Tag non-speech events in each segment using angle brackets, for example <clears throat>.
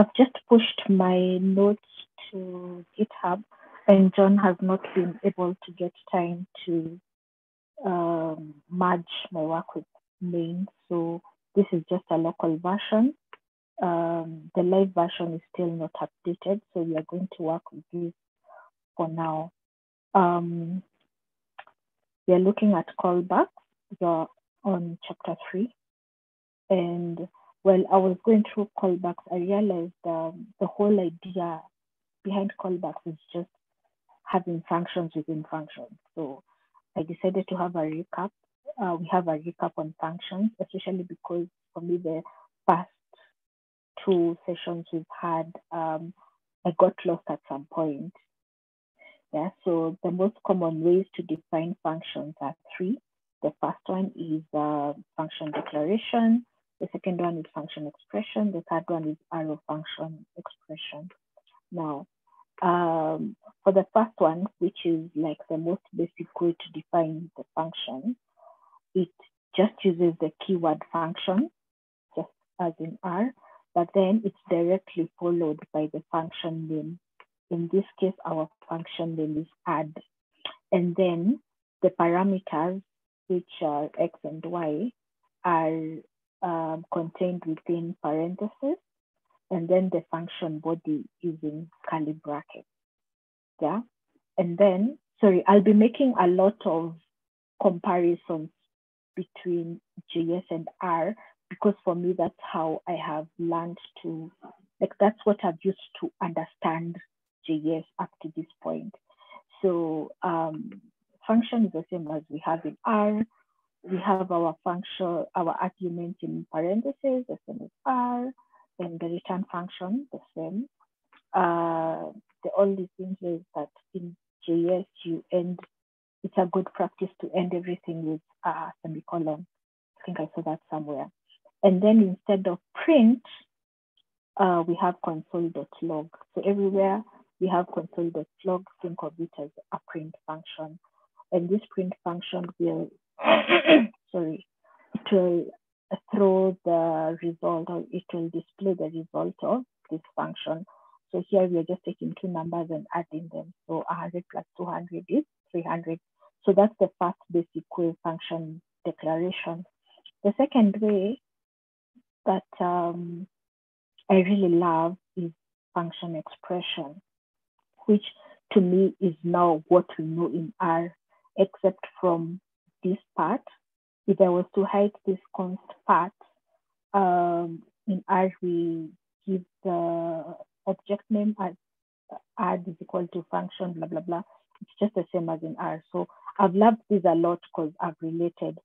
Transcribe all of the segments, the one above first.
I've just pushed my notes to GitHub, and John has not been able to get time to um, merge my work with main. So this is just a local version. Um, the live version is still not updated, so we are going to work with this for now. Um, we are looking at callbacks. We are on chapter three. And while I was going through callbacks, I realized um, the whole idea behind callbacks is just having functions within functions. So I decided to have a recap. Uh, we have a recap on functions, especially because for me, the past two sessions we've had, um, I got lost at some point. Yeah, so the most common ways to define functions are three. The first one is uh, function declaration. The second one is function expression. The third one is arrow function expression. Now, um, for the first one, which is like the most basic way to define the function, it just uses the keyword function, just as in R, but then it's directly followed by the function name. In this case, our function name is add. And then the parameters, which are x and y, are um, contained within parentheses and then the function body using curly brackets. Yeah. And then, sorry, I'll be making a lot of comparisons between JS and R because for me, that's how I have learned to, like, that's what I've used to understand JS up to this point. So um, function is the same as we have in R. We have our function, our argument in parentheses, the same as R and the return function the same. Uh, the only thing is that in JS you end, it's a good practice to end everything with a semicolon. I think I saw that somewhere. And then instead of print, uh, we have console.log. So everywhere we have console.log, think of it as a print function. And this print function will, <coughs> sorry, it will throw the result or it will display the result of this function. So here we are just taking two numbers and adding them. So 100 plus 200 is 300. So that's the first basic way function declaration. The second way that um, I really love is function expression, which to me is now what we know in R, except from this part if I was to hide this const part, um, in R we give the object name as add is equal to function, blah, blah, blah. It's just the same as in R. So I've loved this a lot because I've related.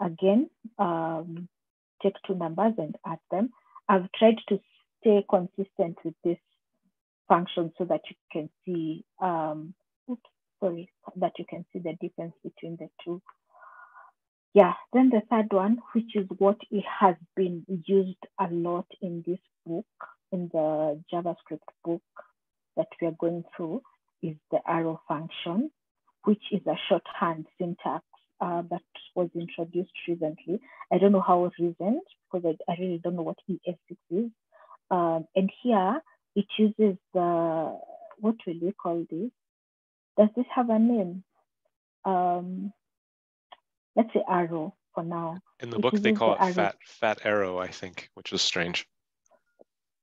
Again, um, take two numbers and add them. I've tried to stay consistent with this function so that you can see, um, oops, sorry, that you can see the difference between the two yeah, then the third one, which is what it has been used a lot in this book, in the JavaScript book that we are going through, is the arrow function, which is a shorthand syntax uh, that was introduced recently. I don't know how recent, because I, I really don't know what ES6 is. Um, and here it uses the, what will we call this? Does this have a name? Um, let's say arrow for now. In the book, they call the it arrow. fat fat arrow, I think, which is strange.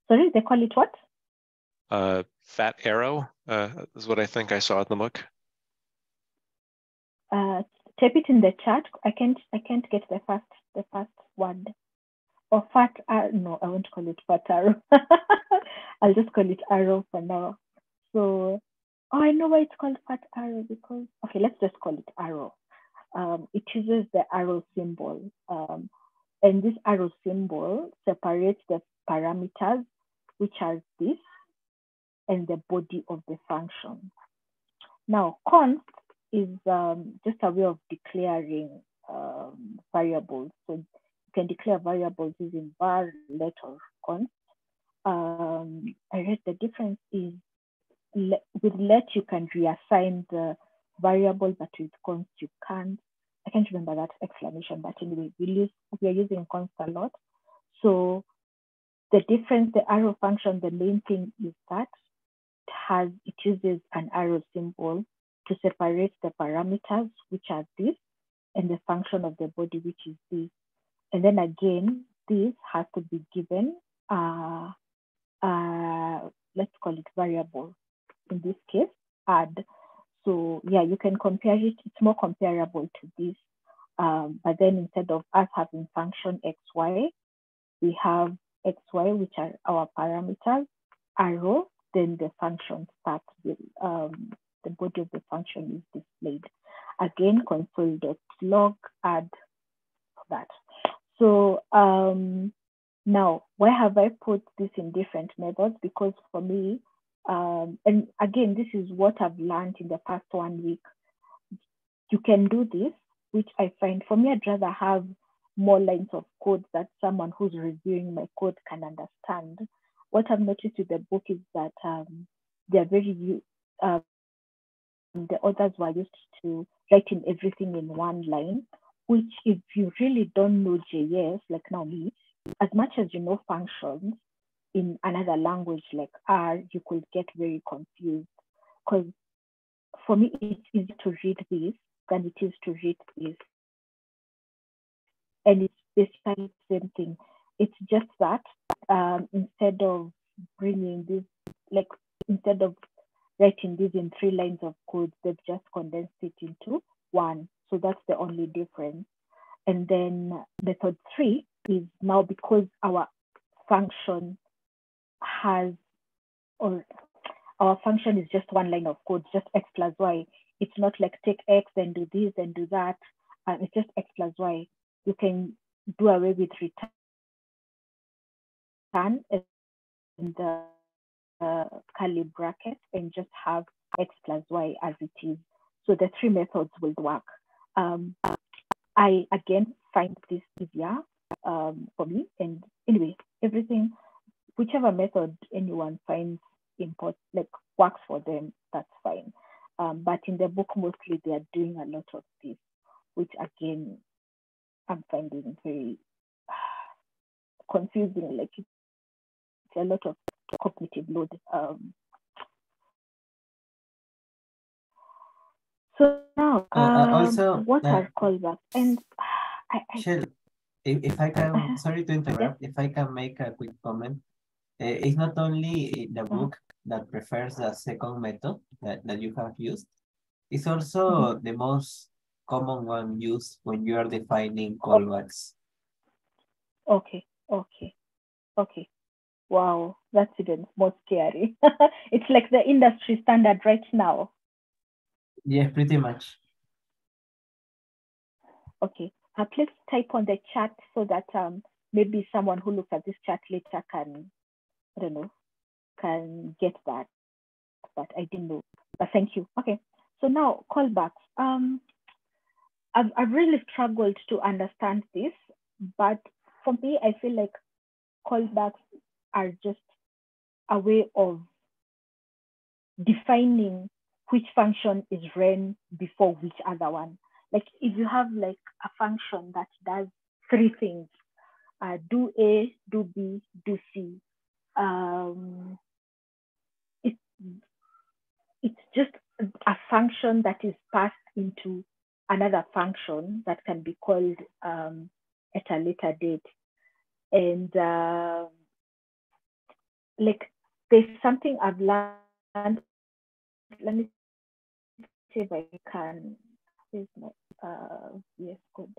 Sorry, they call it what? Uh, fat arrow uh, is what I think I saw in the book. Uh, type it in the chat. I can't. I can't get the first the first word. Or fat arrow. No, I won't call it fat arrow. <laughs> I'll just call it arrow for now. So, oh, I know why it's called fat arrow because okay, let's just call it arrow um, it uses the arrow symbol. Um, and this arrow symbol separates the parameters, which are this, and the body of the function. Now, const is um, just a way of declaring um, variables. So you can declare variables using var, let, or const. Um, I read the difference is with let you can reassign the variable, but with const you can't. I can't remember that explanation, but anyway, we use we are using const a lot. So the difference, the arrow function, the main thing is that it has it uses an arrow symbol to separate the parameters, which are this, and the function of the body, which is this. And then again, this has to be given, uh, uh, let's call it variable. In this case, add. So yeah, you can compare it. It's more comparable to this. Um, but then instead of us having function xy, we have xy, which are our parameters, arrow, then the function starts, with, um, the body of the function is displayed. Again, console.log add that. So um, now, why have I put this in different methods? Because for me, um, and again, this is what I've learned in the past one week. You can do this, which I find for me, I'd rather have more lines of code that someone who's reviewing my code can understand. What I've noticed with the book is that um, they're very, uh, the authors were used to writing everything in one line, which if you really don't know JS, like now me, as much as you know functions in another language like R, you could get very confused. Because for me, it's easy to read this than it is to read this. And it's basically the same thing. It's just that um, instead of bringing this, like instead of writing this in three lines of code, they've just condensed it into one. So that's the only difference. And then method three is now because our function has, or our function is just one line of code, just x plus y. It's not like take x and do this and do that. And it's just x plus y. You can do away with return in the uh, curly bracket and just have x plus y as it is. So the three methods will work. Um, I again find this easier um, for me. And anyway, everything, whichever method anyone finds important, like works for them, that's fine. Um, but in the book, mostly they are doing a lot of this, which again, I'm finding very <sighs> confusing. Like it's a lot of cognitive load. Um, so now, Uh, uh, um, also, what uh, are callbacks? And <sighs> I, I Shel, if, if I can, Uh-huh. sorry to interrupt, if I can make a quick comment. Uh, it's not only the book that prefers the second method that, that you have used. It's also the most common one used when you are defining callbacks. Okay, okay, okay. Wow, that's even more scary. <laughs> it's like the industry standard right now. Yeah, pretty much. Okay, uh, please type on the chat so that um, maybe someone who looks at this chat later can, I don't know, can get that. But I didn't know. But thank you. Okay, so now callbacks. Um, I've, I've really struggled to understand this, but for me, I feel like callbacks are just a way of defining which function is ran before which other one. Like if you have like a function that does three things, uh, do A, do B, do C. Um, it, it's just a function that is passed into another function that can be called um, at a later date. And uh, like there's something I've learned. Let me see if I can. Here's my uh, Code.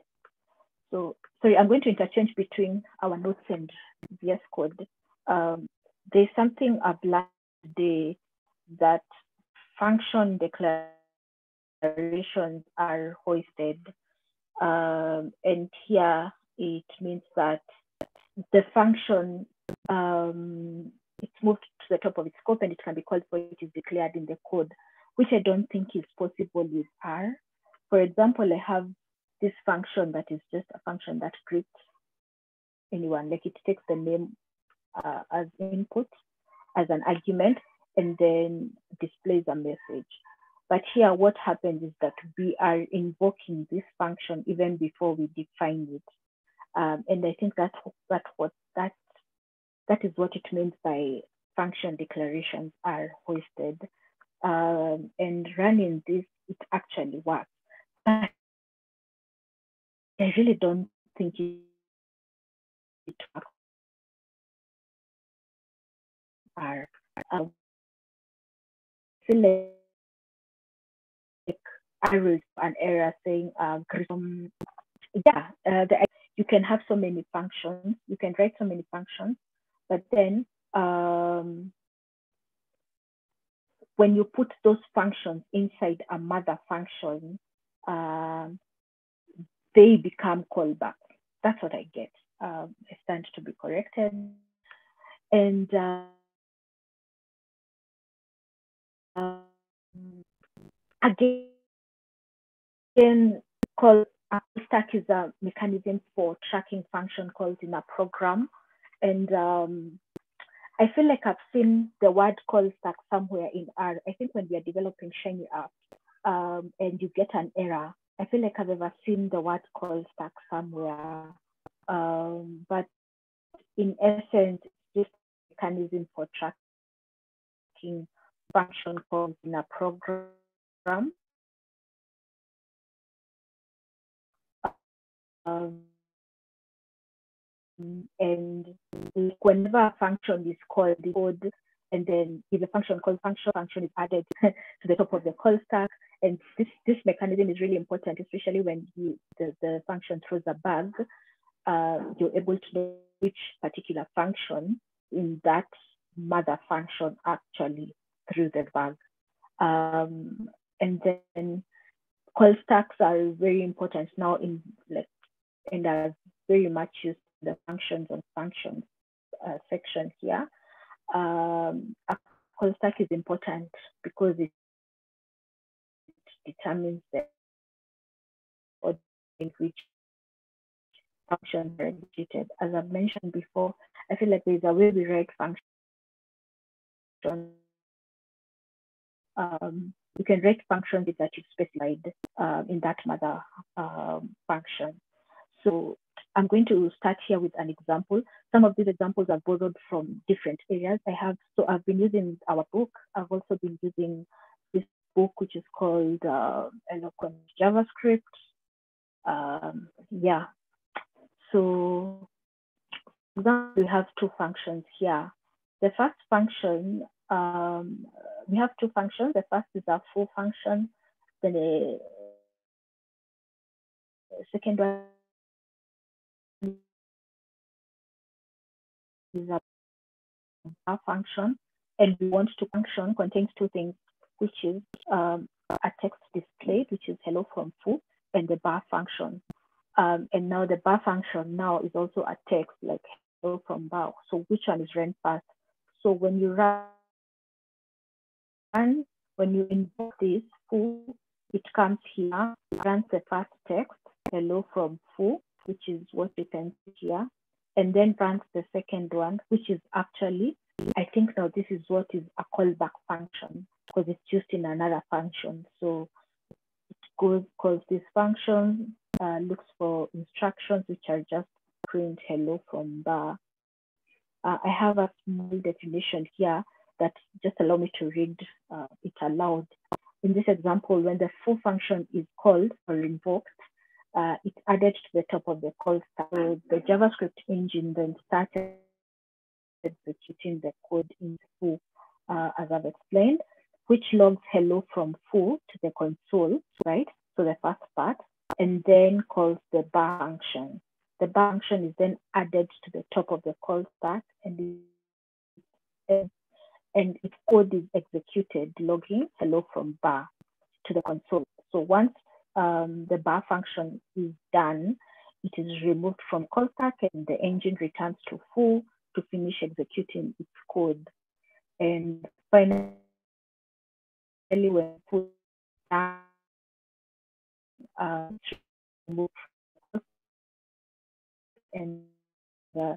So sorry, I'm going to interchange between our notes and VS Code. Um, there's something learned today that function declarations are hoisted. Um, and here it means that the function um, it's moved to the top of its scope and it can be called for it is declared in the code, which I don't think is possible with R. For example, I have this function that is just a function that greets anyone, like it takes the name uh, as input, as an argument, and then displays a message. But here, what happens is that we are invoking this function even before we define it. Um, and I think that, that's what, that's that is what it means by function declarations are hoisted. Um, and running this, it actually works. But I really don't think it works. Are um, feel like I wrote an error saying uh, um, yeah, uh, the, you can have so many functions, you can write so many functions, but then um, when you put those functions inside a mother function, um, they become callbacks. That's what I get. Um, I stand to be corrected. And uh, um, again, call stack is a mechanism for tracking function calls in a program. And um, I feel like I've seen the word call stack somewhere in R. I think when we are developing Shiny app um, and you get an error, I feel like I've ever seen the word call stack somewhere. Um, but in essence, this mechanism for tracking function called in a program. Um, and whenever a function is called, the code, and then if a function called function, function is added <laughs> to the top of the call stack. And this, this mechanism is really important, especially when you, the, the function throws a bug, uh, you're able to know which particular function in that mother function actually threw the bug. Um, and then call stacks are very important now in like and are very much used the functions and functions uh, section here. Um, a call stack is important because it determines the order in which functions are executed. As I've mentioned before, I feel like there's a way we write functions. Um, you can write functions that you've specified uh, in that mother um, function. So I'm going to start here with an example. Some of these examples are borrowed from different areas. I have, so I've been using our book. I've also been using this book, which is called uh, Eloquent JavaScript. Um, yeah. So example, we have two functions here. The first function, um, we have two functions. The first is a foo function. Then the second one is a bar function and we want to function contains two things, which is um, a text displayed, which is hello from foo, and the bar function. Um, and now the bar function now is also a text like hello from bar. So which one is run first? So when you run, when you invoke this foo, it comes here, runs the first text, hello from foo, which is what you can see here, and then runs the second one, which is actually, I think now this is what is a callback function because it's used in another function. So it goes, calls this function, uh, looks for instructions, which are just print hello from bar. Uh, I have a small definition here that just allow me to read uh, it aloud. In this example, when the foo function is called or invoked, uh, it's added to the top of the call stack. So the JavaScript engine then started executing the code in foo, uh, as I've explained, which logs hello from foo to the console, right? So the first part, and then calls the bar function. The bar function is then added to the top of the call stack and, and its code is executed, logging hello from bar to the console. So once um, the bar function is done, it is removed from call stack and the engine returns to foo to finish executing its code. And finally, when done, uh, and the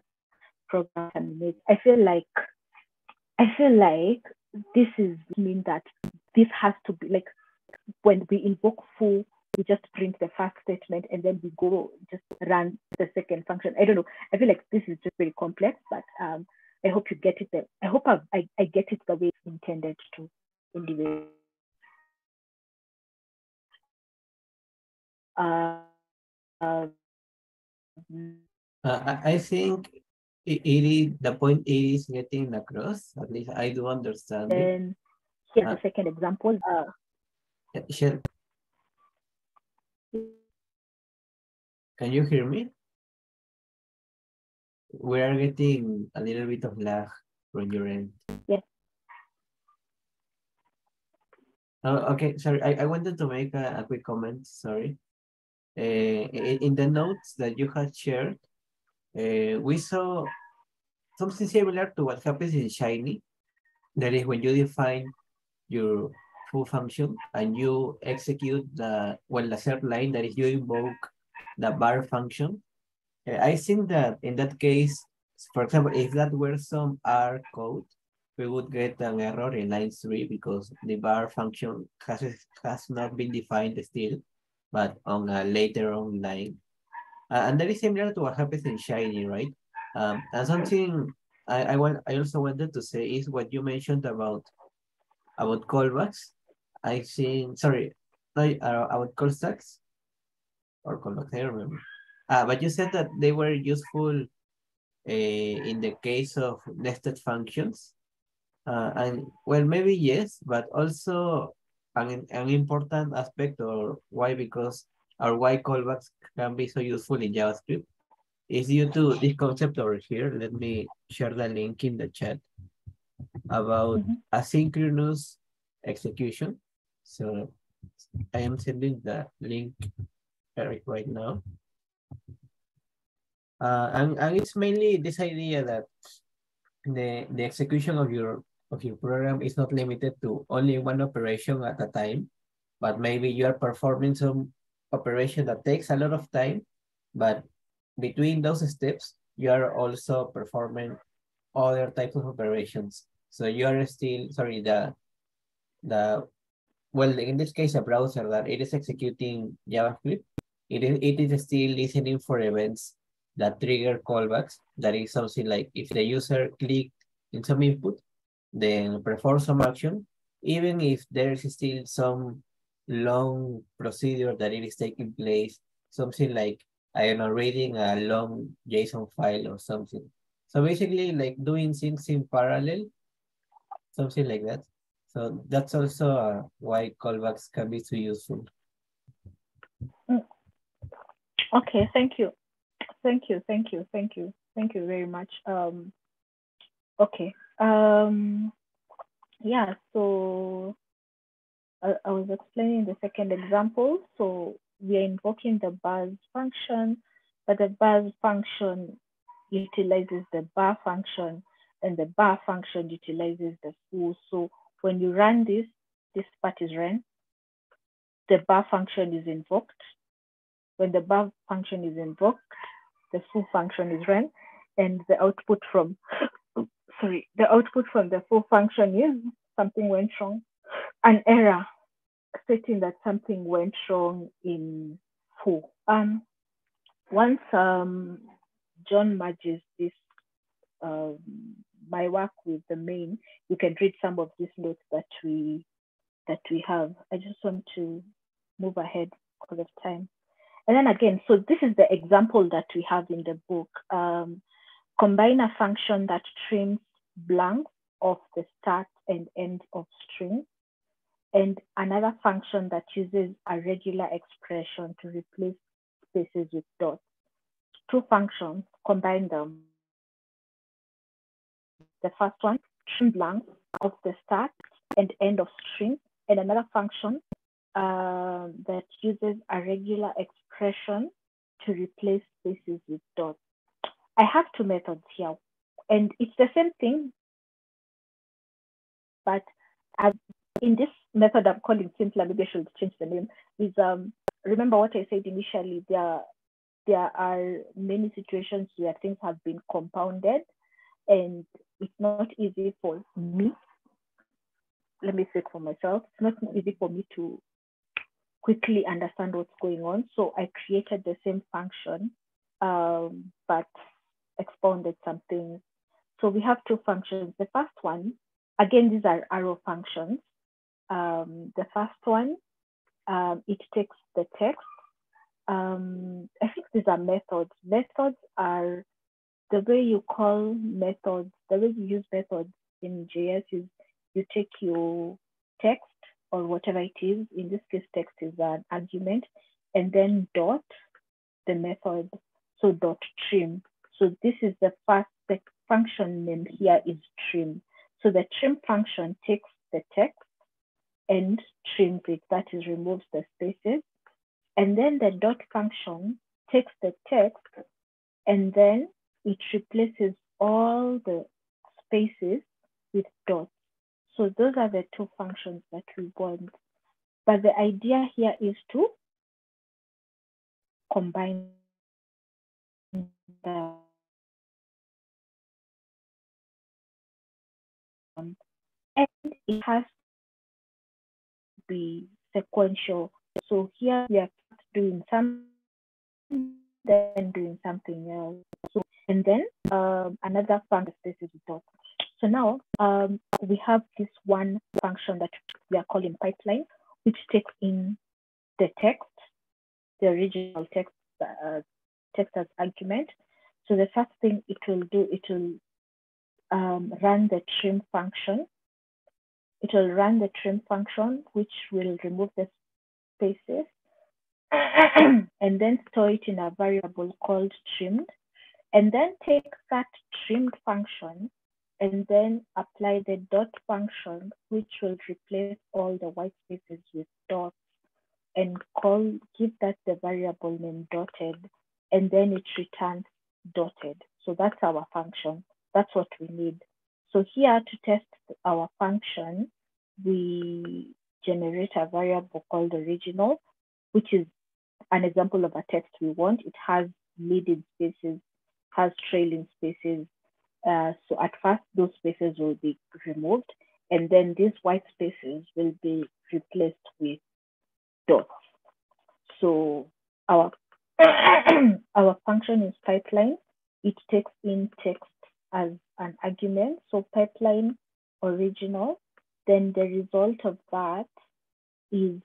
program. I feel like I feel like this is mean that this has to be like when we invoke foo we just print the first statement and then we go just run the second function. I don't know. I feel like this is just very complex, but um, I hope you get it. The, I hope I, I, I get it the way it's intended to in the way. Uh, uh, Uh, I think it, it is the point it is getting across. At least I do understand it. then here's Uh, the second example. Uh, Yeah, Shel, can you hear me? We are getting a little bit of lag from your end. Yes. Oh, okay, sorry, I, I wanted to make a, a quick comment, sorry. Uh, in, in the notes that you had shared, uh, we saw something similar to what happens in Shiny. That is when you define your foo function and you execute the, well, the third line, that is you invoke the bar function. Uh, I think that in that case, for example, if that were some R code, we would get an error in line three because the bar function has, has not been defined still, but on a later on line. Uh, and that is similar to what happens in Shiny, right? Um, and something I, I want I also wanted to say is what you mentioned about about callbacks. I think sorry, no, uh, about call stacks or callbacks, I remember. Uh, but you said that they were useful uh, in the case of nested functions. Uh, and well, maybe yes, but also an, an important aspect or why because or why callbacks can be so useful in JavaScript is due to this concept over here. Let me share the link in the chat about Mhm. asynchronous execution. So I am sending the link right right now. Uh, and, and it's mainly this idea that the, the execution of your of your program is not limited to only one operation at a time, but maybe you are performing some operation that takes a lot of time, but between those steps, you are also performing other types of operations. So you are still, sorry, the, the, well, in this case, a browser that it is executing JavaScript, it is, it is still listening for events that trigger callbacks. That is something like if the user clicked in some input, then perform some action, even if there is still some long procedure that it is taking place, something like, I don't know, reading a long JSON file or something. So basically like doing things in parallel, something like that. So that's also uh, why callbacks can be so useful. Okay, thank you. Thank you, thank you, thank you, thank you very much. Um, okay. Um, yeah, so I, I was explaining the second example. So we are invoking the baz function, but the baz function utilizes the bar function and the bar function utilizes the foo. So when you run this, this part is ran, the bar function is invoked. When the bar function is invoked, the foo function is run, and the output from, <coughs> sorry, the output from the foo function is something went wrong, an error stating that something went wrong in foo. Um, once um, John merges this, um, my work with the main, you can read some of these notes that we that we have. I just want to move ahead because of time. And then again, so this is the example that we have in the book. Um, combine a function that trims blanks of the start and end of string, and another function that uses a regular expression to replace spaces with dots. Two functions, combine them. The first one, trim blank of the start and end of string, and another function uh, that uses a regular expression to replace spaces with dots. I have two methods here, and it's the same thing, but I've, in this method I'm calling simpler, maybe I should change the name, is um, remember what I said initially, there, there are many situations where things have been compounded and it's not easy for me, let me it for myself, it's not easy for me to quickly understand what's going on. So I created the same function, um, but expounded some things. So we have two functions. The first one, again, these are arrow functions. Um, the first one, um, it takes the text. Um, I think these are methods. Methods are the way you call methods, the way you use methods in JS is you take your text or whatever it is. In this case, text is an argument, and then dot the method. So dot trim. So this is the first the function name here is trim. So the trim function takes the text and trims it. That is removes the spaces. And then the dot function takes the text and then it replaces all the spaces with dots. So those are the two functions that we want. But the idea here is to combine them. And it has be sequential. So here we are doing something, then doing something else. So, and then um, another function is dot. So now um, we have this one function that we are calling pipeline, which takes in the text, the original text, uh, text as argument. So the first thing it will do, it will um, run the trim function. It will run the trim function, which will remove the spaces <clears throat> and then store it in a variable called trimmed, and then take that trimmed function and then apply the dot function, which will replace all the white spaces with dots and call, give that the variable name dotted, and then it returns dotted. So that's our function. That's what we need. So here to test our function, we generate a variable called original, which is an example of a text we want. It has leading spaces, has trailing spaces, uh, so at first, those spaces will be removed, and then these white spaces will be replaced with dots. So our, <coughs> our function is pipeline. It takes in text as an argument. So pipeline original, then the result of that is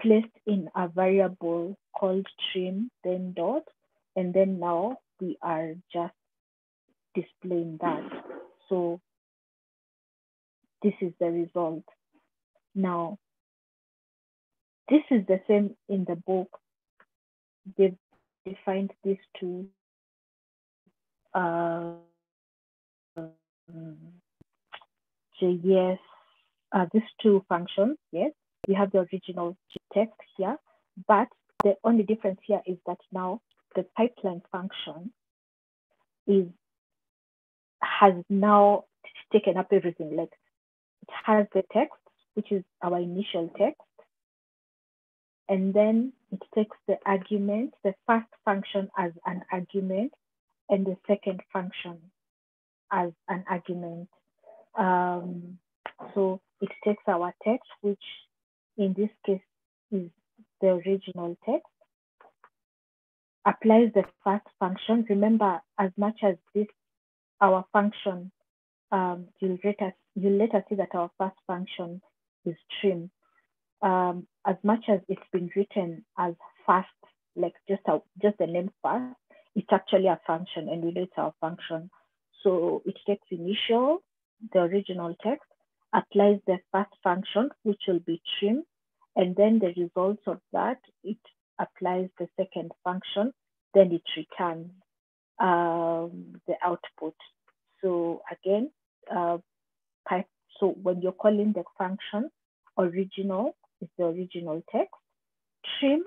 placed in a variable called trim, then dot, and then now we are just displaying that. So this is the result. Now, this is the same in the book. They've defined these two uh, yes, uh, these two functions, yes. We have the original text here, but the only difference here is that now the pipeline function is has now taken up everything. Like it has the text, which is our initial text, and then it takes the argument, the first function as an argument, and the second function as an argument. Um, so it takes our text, which in this case is the original text, applies the first function. Remember, as much as this, our function, um, you'll, later, you'll us see that our first function is trim. Um, as much as it's been written as fast, like just a, just the name fast, it's actually a function and it's our function. So it takes initial, the original text, applies the first function, which will be trim, and then the results of that, it applies the second function, then it returns um, the output. So again, uh, so when you're calling the function, original is the original text. Trim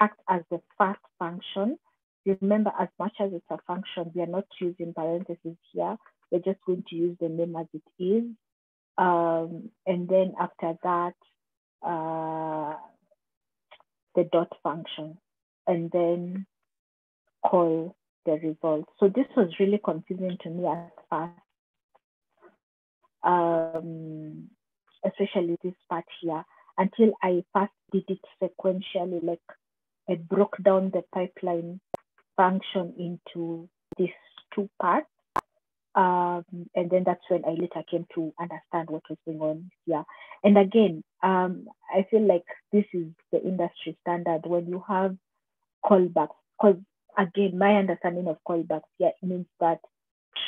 acts as the first function. Remember, as much as it's a function, we are not using parentheses here. We're just going to use the name as it is. Um, and then after that, uh, the dot function, and then call the result. So this was really confusing to me at first, um, especially this part here, until I first did it sequentially, like I broke down the pipeline function into these two parts. Um, and then that's when I later came to understand what was going on. here. And again, um, I feel like this is the industry standard when you have callbacks. Because again, my understanding of callbacks here means that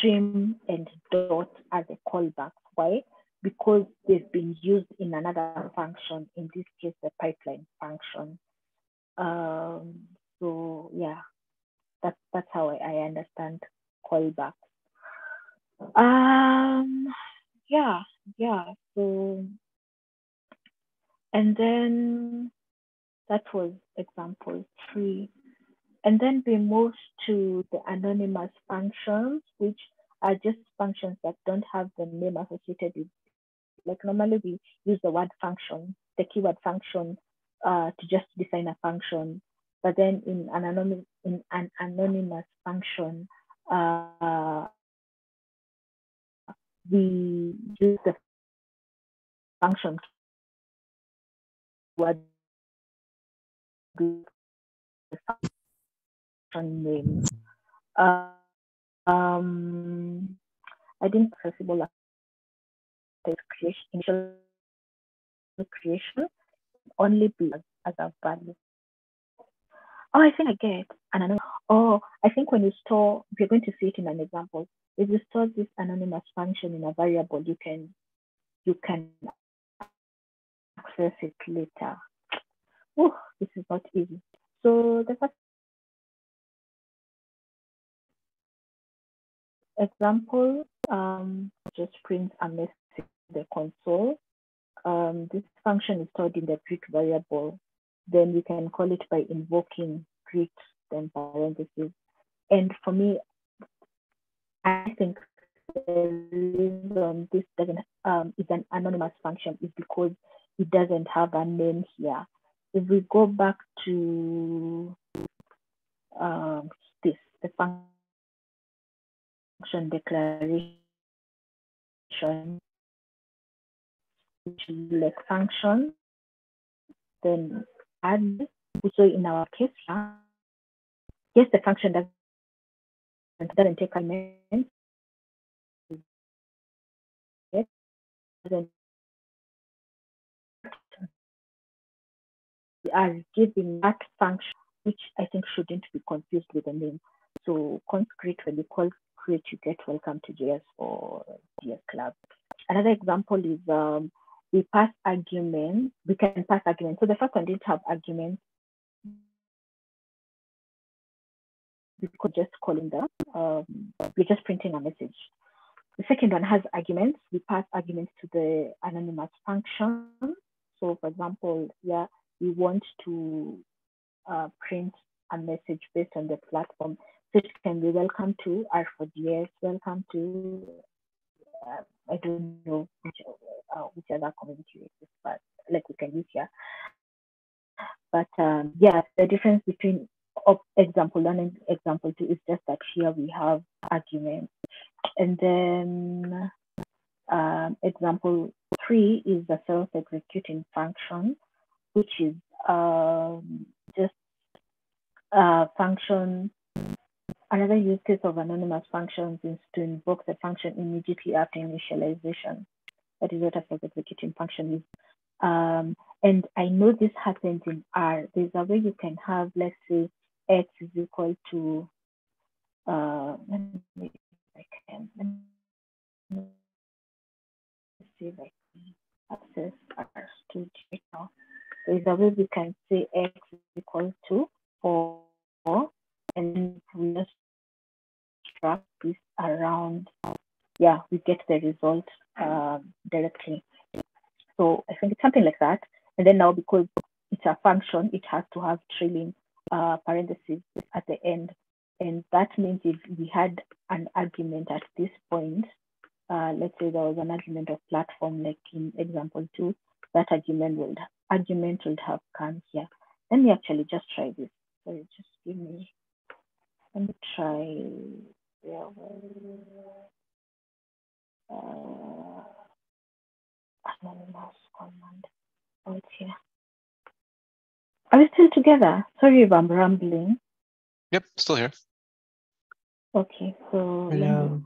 trim and dot are the callbacks. Why? Because they've been used in another function, in this case, the pipeline function. Um, so yeah, that's that's how I, I understand callbacks. Um, yeah, yeah. So, and then that was example three. And then we moved to the anonymous functions, which are just functions that don't have the name associated with. Like normally we use the word function, the keyword function, uh, to just define a function. But then in an anonymous, in an anonymous function, uh, we use the function what the function name. Uh, um, I didn't accessible creation initial creation only be as a value. Oh, I think I get an anonymous. Oh, I think when you store, you're going to see it in an example, if you store this anonymous function in a variable, you can you can access it later. Oh, this is not easy. So the first example um, just prints a message to the console. Um, this function is stored in the greet variable. Then we can call it by invoking greet, then parentheses. And for me, I think the reason this doesn't um, is an anonymous function is because it doesn't have a name here. If we go back to um, this, the function declaration, which is like function, then add, so in our case, yes, the function doesn't doesn't take comments. It doesn't we are giving that function, which I think shouldn't be confused with the name. So concrete, when you call create, you get welcome to JS or JS Club. Another example is um, we pass arguments. We can pass arguments. So the first one didn't have arguments. because just calling them, um, we're just printing a message. The second one has arguments. We pass arguments to the anonymous function. So for example, yeah, we want to uh, print a message based on the platform. So it can be welcome to R4DS, welcome to, uh, I don't know which, uh, which other community it is, but like we can use here. But um, yeah, the difference between example one and example two is just that here we have arguments. And then um, example three is the self-executing function, which is um, just a function. Another use case of anonymous functions is to invoke the function immediately after initialization. That is what a self-executing function is. Um, and I know this happens in R. There's a way you can have, let's say, x is equal to, uh, let me I can, let me see if I can access our studio now. There is a way we can say x is equal to 4, and we just this around, yeah, we get the result uh, directly. So I think it's something like that. And then now because it's a function, it has to have trailing uh, parentheses at the end. And that means if we had an argument at this point, uh, let's say there was an argument of platform, like in example two, that argument would argument would have come here. Let me actually just try this. So just give me, let me try, yeah, uh, anonymous command. It's here. Are we still together? Sorry if I'm rambling. Yep, still here. Okay, so let Hello.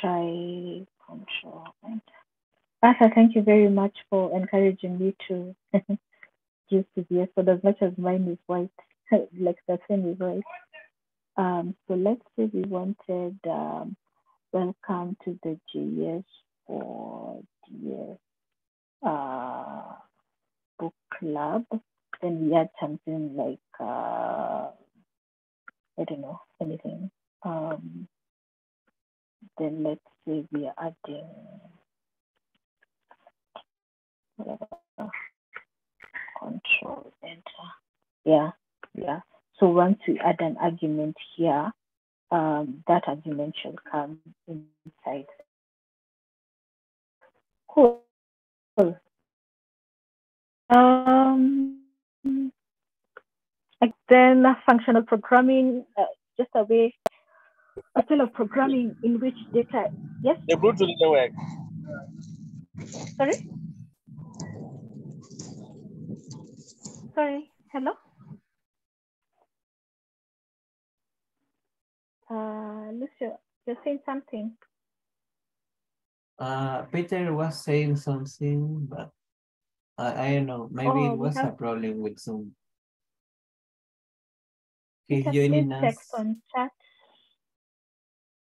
try control. Enter. Arthur, thank you very much for encouraging me to <laughs> use the VS Code as much as mine is white, <laughs> like the same is white. Um, so let's say we wanted um, welcome to the JS for DS uh, book club. Then we add something like uh, I don't know anything. Um, then let's say we are adding control enter. Yeah, yeah. So once we add an argument here, um, that argument shall come inside. Cool. cool. Um, then functional programming, uh, just a way, a style of programming in which data, yes, The Bluetooth didn't work. sorry? Sorry, hello? Uh, Lucio, you're saying something. Uh, Peter was saying something, but I, I don't know. Maybe Oh, it was a problem with Zoom. He's joining us. text on chat.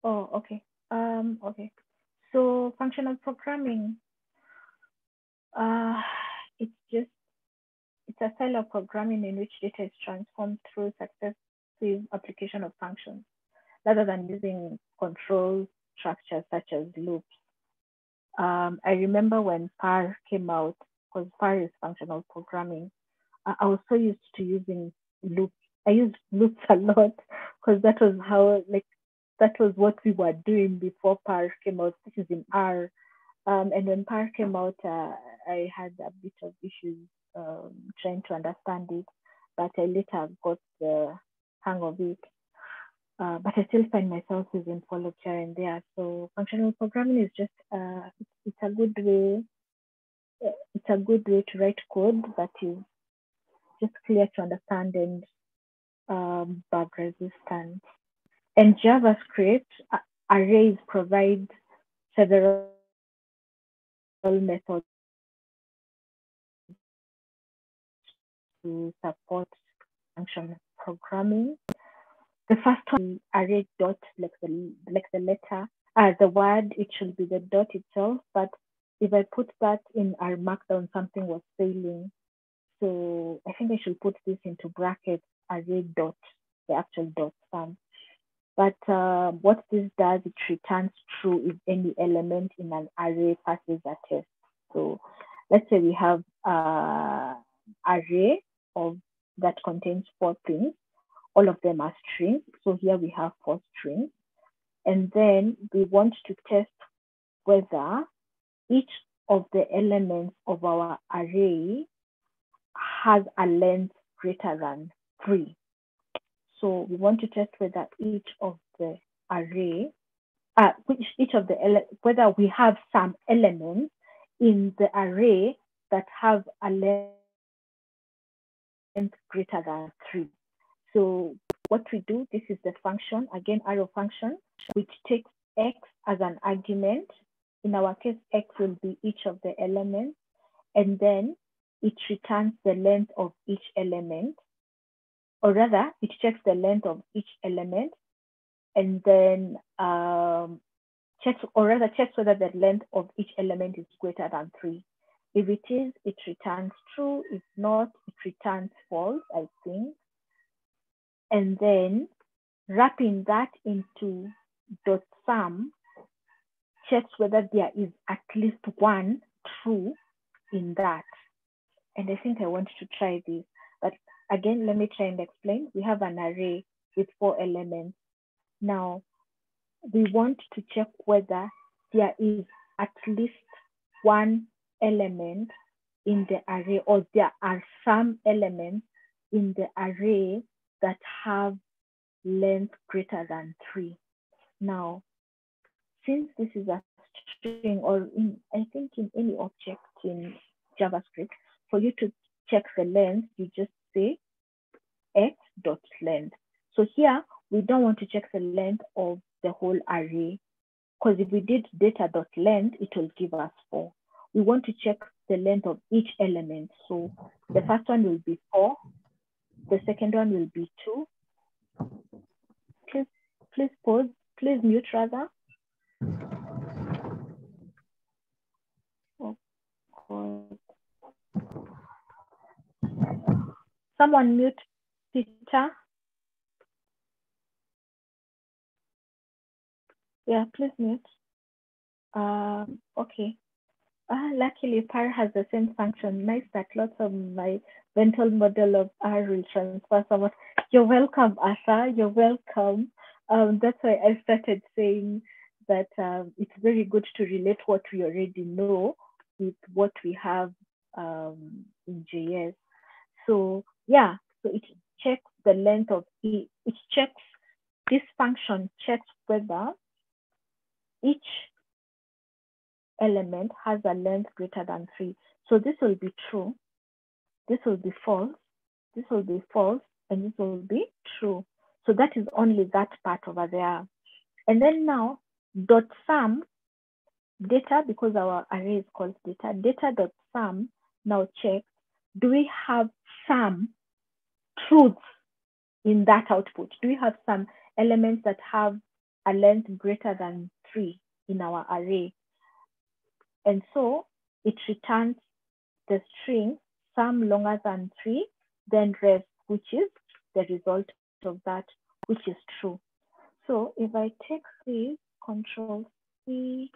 Oh, okay. Um, okay. So functional programming, uh, it's just it's a style of programming in which data is transformed through successive application of functions, rather than using control structures such as loops. Um, I remember when purrr came out, because purrr is functional programming. I, I was so used to using loops. I used loops a lot because that was how like that was what we were doing before purrr came out, which is in R. Um, and when purrr came out, uh, I had a bit of issues um, trying to understand it, but I later got the hang of it. Uh, but I still find myself using loop here and there. So functional programming is just uh, it's, a good way. It's a good way to write code that is just clear to understand and um, bug resistant. And JavaScript uh, arrays provide several methods to support function programming. The first one, array dot, like the like the letter, uh, the word, it should be the dot itself. But if I put that in R Markdown, something was failing. So I think I should put this into brackets, array dot, the actual dot some. But uh, what this does, it returns true if any element in an array passes a test. So let's say we have uh, array of that contains four things. All of them are strings. So here we have four strings. And then we want to test whether each of the elements of our array has a length greater than three. So we want to test whether each of the array, uh, which each of the whether we have some elements in the array that have a length greater than three. So what we do, this is the function, again, arrow function, which takes x as an argument. In our case, x will be each of the elements, and then it returns the length of each element, or rather, it checks the length of each element, and then um, checks, or rather, checks whether the length of each element is greater than three. If it is, it returns true. If not, it returns false, I think. And then wrapping that into dot some checks whether there is at least one true in that. And I think I want to try this. But again, let me try and explain. We have an array with four elements. Now, we want to check whether there is at least one element in the array or there are some elements in the array that have length greater than three. Now, since this is a string or in, I think in any object in JavaScript, for you to check the length, you just say x dot length. So here we don't want to check the length of the whole array because if we did data dot length, it will give us four. We want to check the length of each element. So the first one will be four. The second one will be two. Please, please pause, please mute rather. Oh, Someone mute Peter. Yeah, please mute. Um, okay. Ah, luckily, purrr has the same function. Nice that lots of my mental model of will transfer somewhat. You're welcome, Asa. You're welcome. Um, that's why I started saying that um, it's very good to relate what we already know with what we have um, in JS. So yeah, so it checks the length of it. It checks this function checks whether each element has a length greater than three. So this will be true, this will be false, this will be false, and this will be true. So that is only that part over there. And then now dot some data, because our array is called data, data dot some now check, do we have some truths in that output? Do we have some elements that have a length greater than three in our array? And so it returns the string some longer than three, then ref, which is the result of that, which is true. So if I take this, control C,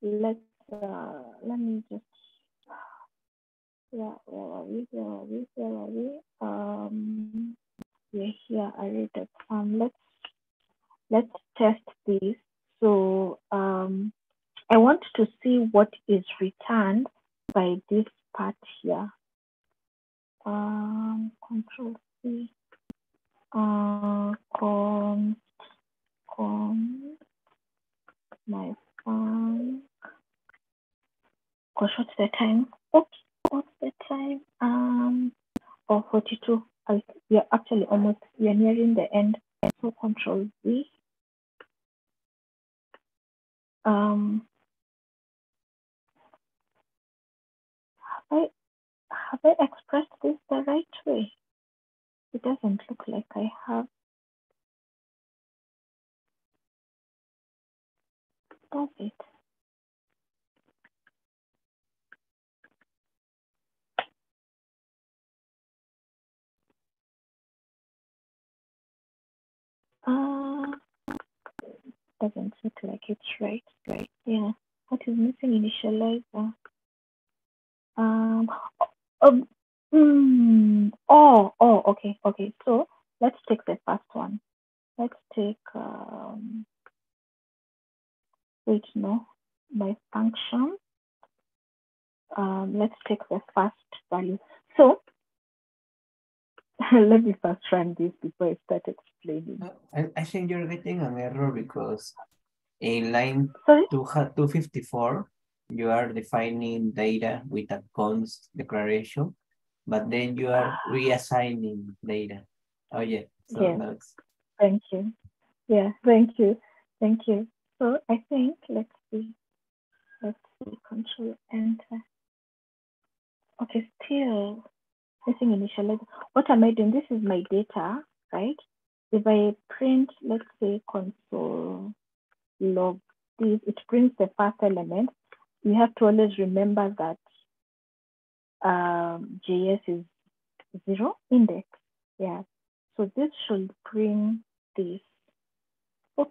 let's, uh, let me just, yeah, where are we, where are we, where are we? Um, here, array dot some. Let's, let's test this. So um, I want to see what is returned by this part here. Um, control C. Uh, const, const, my phone. Gosh, what's the time? Oops, what's the time? Um, oh, 42. I, we are actually almost, we are nearing the end. So control Z. Um, I have I expressed this the right way? It doesn't look like I have. Does it? Uh, doesn't look like it's right. Right. Yeah. What is missing initializer? Um. Um. Mm, oh. Oh. Okay. Okay. So let's take the first one. Let's take. Um. Wait. No. My function. Um. Let's take the first value. So <laughs> let me first run this before I start explaining. I, I think you're getting an error because in line Sorry. two, 254, you are defining data with a const declaration, but then you are ah. reassigning data. Oh yeah, so that's Thank you. Yeah, thank you. Thank you. So I think let's see. Let's see, control enter. Okay, still missing initializer. What am I doing? This is my data, right? If I print, let's say console log this, it prints the first element. You have to always remember that um, JS is zero index. Yeah. So this should bring this. Okay.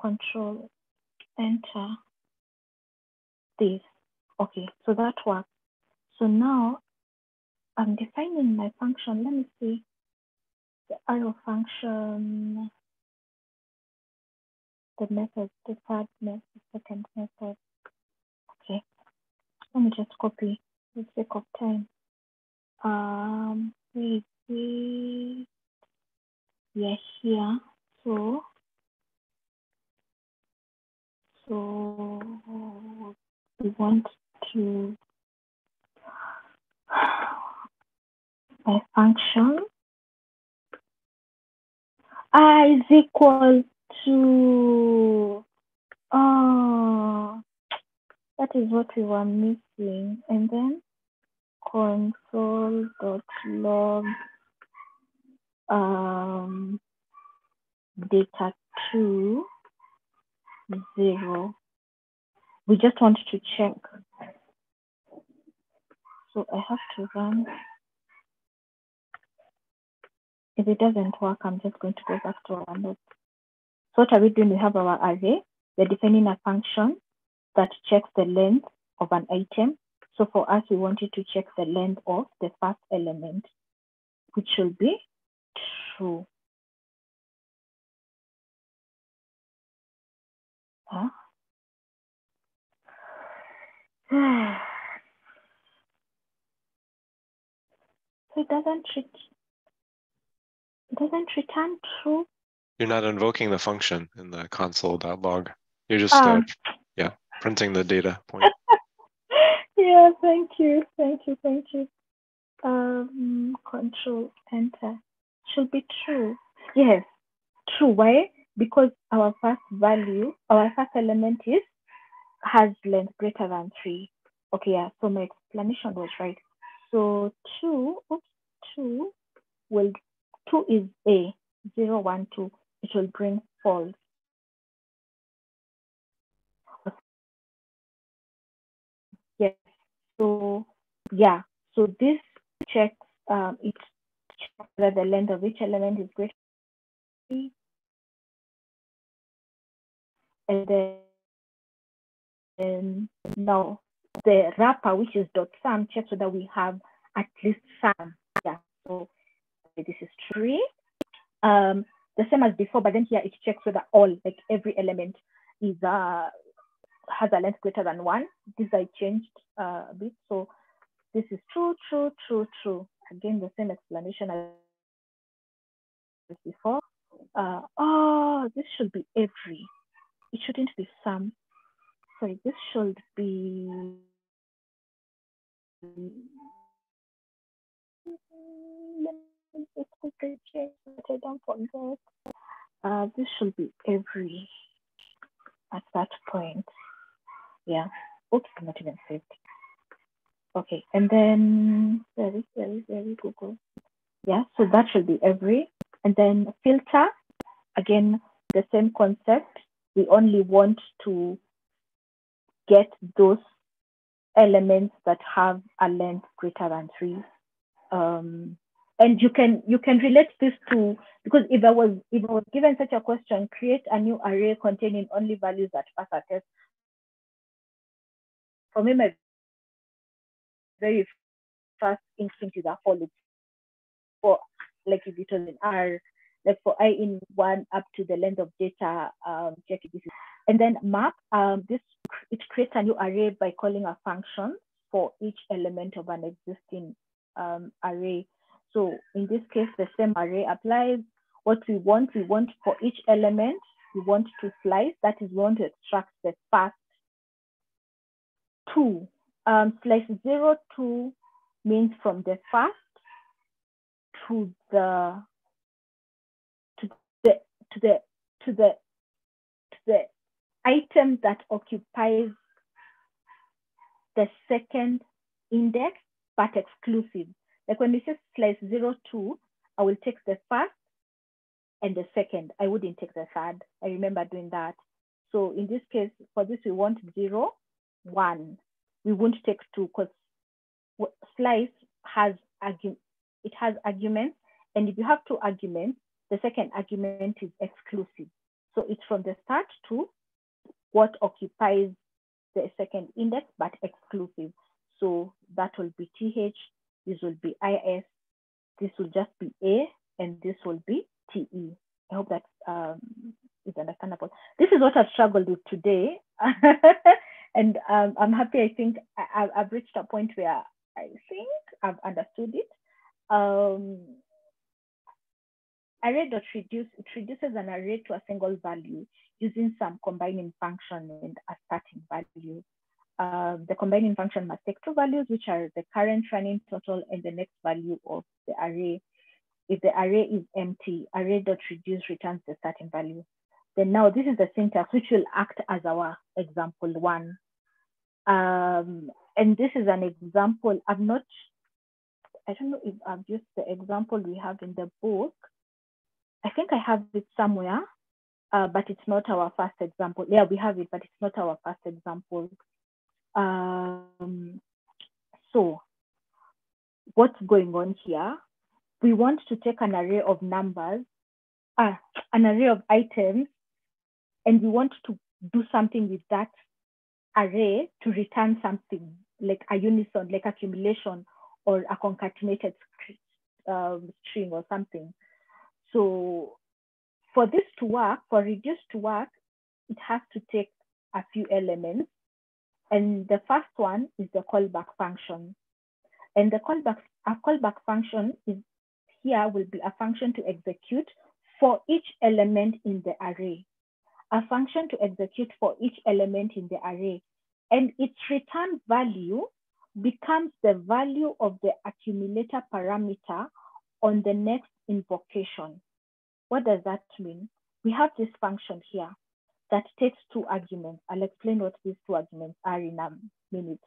Control enter this. Okay, so that works. So now I'm defining my function. Let me see the arrow function, the method, the third method, the second method. Okay, let me just copy for the sake of time. Um, we we we are here. So so we want to my function i is equal to oh that is what we were missing. And then console dot log um data two zero. We just want to check. So i have to run. If it doesn't work, I'm just going to go back to our notes. So what are we doing? We have our array. We're defining a function that checks the length of an item. So for us, we wanted to check the length of the first element, which should be true. Huh? <sighs> so it doesn't treat it doesn't return true. You're not invoking the function in the console.log. You're just, uh, Um, yeah, printing the data point. <laughs> yeah, thank you, thank you, thank you. Um, control enter should be true. Yes, true. Why? Because our first value, our first element is has length greater than three. Okay, yeah. So my explanation was right. So two, oops, two will two is a zero one two. It will bring false. Yes. So yeah. So this checks um it checks whether the length of each element is greater. And then and now the wrapper, which is dot some, checks whether we have at least some. Yeah. So this is three. Um, the same as before, but then here it checks whether all, like every element, is uh has a length greater than one. This I changed uh, a bit. So this is true, true, true, true. Again, the same explanation as before. Uh, oh, this should be every. It shouldn't be some. Sorry, this should be. Let that I don't forget. Uh, this should be every at that point. Yeah. Oops, not even saved. Okay, and then very, very, very Google. Yeah, so that should be every. And then filter, again, the same concept. We only want to get those elements that have a length greater than three. Um, and you can you can relate this to because if I was if I was given such a question, create a new array containing only values that pass a test. For me, my very first instinct is a for loop. For like if it was in R, like for i in one up to the length of data, um, check this is, and then map. Um, this it creates a new array by calling a function for each element of an existing um, array. So in this case, the same array applies. What we want, we want for each element, we want to slice. That is, we want to extract the first two. Um, slice zero two means from the first to the to the to the to the to the item that occupies the second index but exclusive. Like when we say slice zero two, I will take the first and the second. I wouldn't take the third. I remember doing that. So in this case, for this, we want zero, one. We won't take two because slice has. It has arguments, and if you have two arguments, the second argument is exclusive. So it's from the start to what occupies the second index, but exclusive. So that will be TH, this will be IS, this will just be A, and this will be TE. I hope that um, is understandable. This is what I've struggled with today. <laughs> and um, I'm happy, I think I, have reached a point where I think I've understood it. Um, array dot reduce, it reduces an array to a single value using some combining function and a starting value. Uh, the combining function must take two values, which are the current running total and the next value of the array. if the array is empty, array.reduce returns the starting value. Then now this is the syntax which will act as our example one. Um, and this is an example. I'm not, I don't know if I've used the example we have in the book. I think I have it somewhere, uh, but it's not our first example. Yeah, we have it, but it's not our first example. Um, so what's going on here? We want to take an array of numbers, uh, an array of items, and we want to do something with that array to return something like a unison, like accumulation or a concatenated um, string or something. So for this to work, for reduce to work, it has to take a few elements. And the first one is the callback function. And the callback, a callback function is here will be a function to execute for each element in the array. A function to execute for each element in the array. And its return value becomes the value of the accumulator parameter on the next invocation. What does that mean? We have this function here that takes two arguments. I'll explain what these two arguments are in a minute.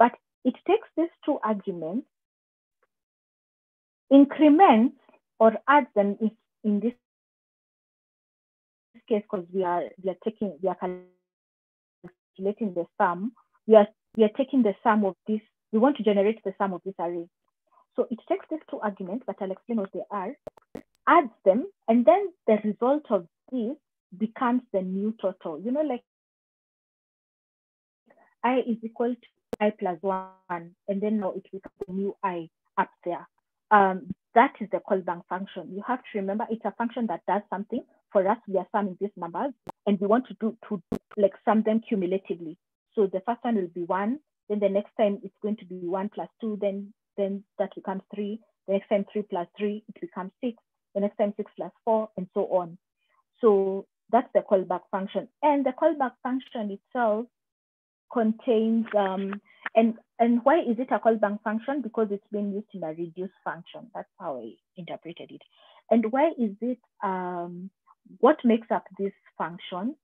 But it takes these two arguments, increments or adds them if in this case, because we are we are taking we are calculating the sum, we are we are taking the sum of this, we want to generate the sum of this array. So it takes these two arguments, but I'll explain what they are, adds them, and then the result of this becomes the new total. You know, like i is equal to i plus one, and then now it becomes a new i up there. Um, that is the callback function. You have to remember it's a function that does something. For us, we are summing these numbers, and we want to do to like sum them cumulatively. So the first one will be one, then the next time it's going to be one plus two, then then that becomes three. The next time three plus three, it becomes six. The next time six plus four, and so on. So that's the callback function. And the callback function itself contains, um, and, and why is it a callback function? Because it's been used in a reduce function. That's how I interpreted it. And why is it, um, what makes up this function?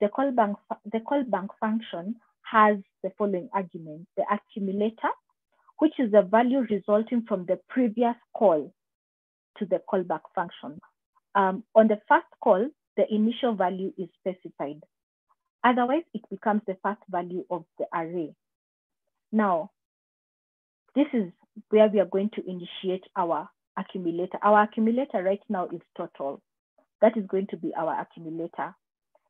The callback, the callback function has the following argument, the accumulator, which is the value resulting from the previous call to the callback function. Um, on the first call, the initial value is specified. Otherwise, it becomes the first value of the array. Now, this is where we are going to initiate our accumulator. Our accumulator right now is total. That is going to be our accumulator.